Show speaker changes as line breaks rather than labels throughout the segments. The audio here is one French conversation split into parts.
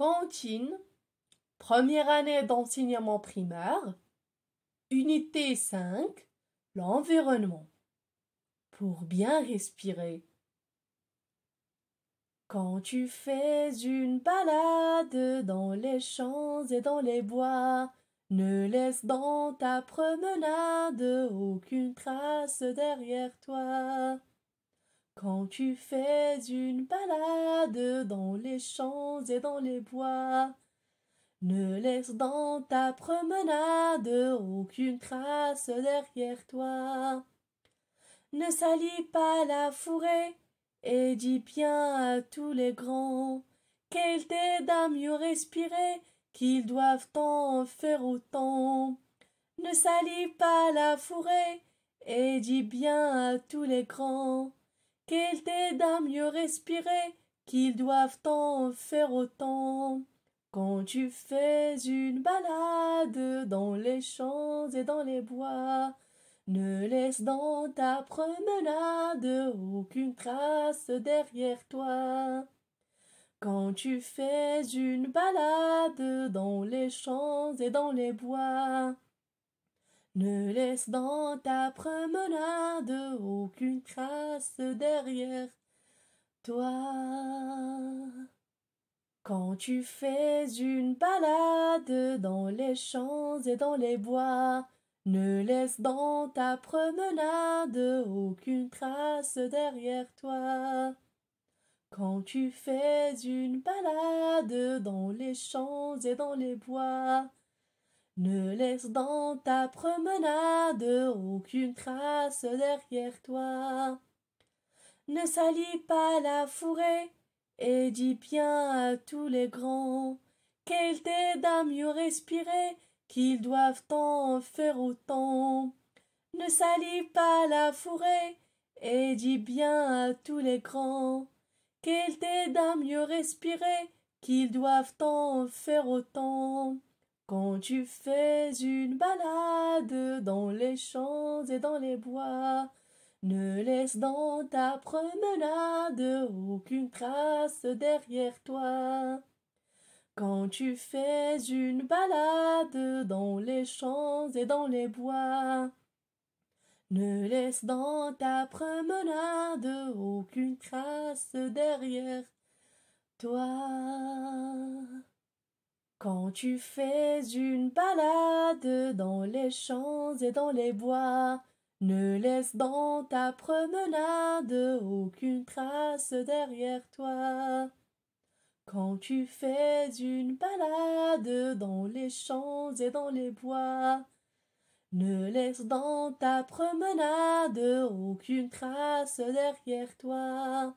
Cantine, première année d'enseignement primaire, unité 5, l'environnement. Pour bien respirer. Quand tu fais une balade dans les champs et dans les bois, ne laisse dans ta promenade aucune trace derrière toi. Quand tu fais une balade dans les champs et dans les bois, ne laisse dans ta promenade aucune trace derrière toi. Ne salis pas la forêt et dis bien à tous les grands qu'elle t'aide à mieux respirer, qu'ils doivent en faire autant. Ne salis pas la forêt et dis bien à tous les grands qu'elle t'aide à mieux respirer, qu'ils doivent en faire autant. Quand tu fais une balade dans les champs et dans les bois, ne laisse dans ta promenade aucune trace derrière toi. Quand tu fais une balade dans les champs et dans les bois, ne laisse dans ta promenade aucune trace derrière toi. Quand tu fais une balade dans les champs et dans les bois, ne laisse dans ta promenade aucune trace derrière toi. Quand tu fais une balade dans les champs et dans les bois, ne laisse dans ta promenade aucune trace derrière toi. Ne salis pas la forêt et dis bien à tous les grands qu'elle t'aide à mieux respirer, qu'ils doivent en faire autant. Ne salis pas la forêt et dis bien à tous les grands qu'elle t'aide à mieux respirer, qu'ils doivent en faire autant. Quand tu fais une balade dans les champs et dans les bois, ne laisse dans ta promenade aucune trace derrière toi. Quand tu fais une balade dans les champs et dans les bois, ne laisse dans ta promenade aucune trace derrière toi. Quand tu fais une balade dans les champs et dans les bois, ne laisse dans ta promenade aucune trace derrière toi. Quand tu fais une balade dans les champs et dans les bois, ne laisse dans ta promenade aucune trace derrière toi.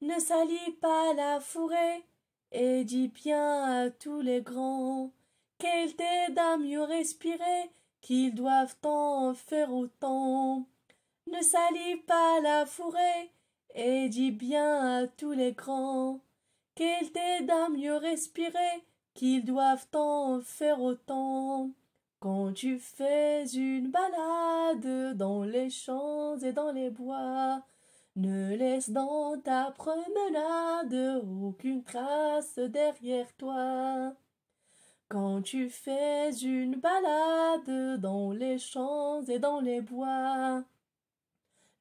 Ne salis pas la forêt et dis bien à tous les grands qu'elle t'aide à mieux respirer, qu'ils doivent en faire autant. Ne salis pas la forêt et dis bien à tous les grands qu'elle t'aide à mieux respirer, qu'ils doivent en faire autant. Quand tu fais une balade dans les champs et dans les bois, ne laisse dans ta promenade aucune trace derrière toi. Quand tu fais une balade dans les champs et dans les bois,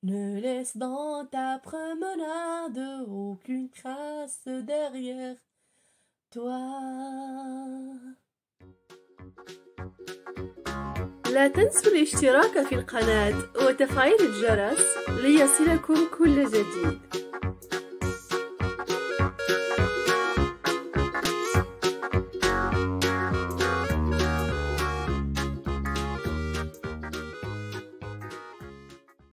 ne laisse dans ta promenade aucune trace derrière toi. لا تنسوا الاشتراك في القناة وتفعيل الجرس ليصلكم كل جديد.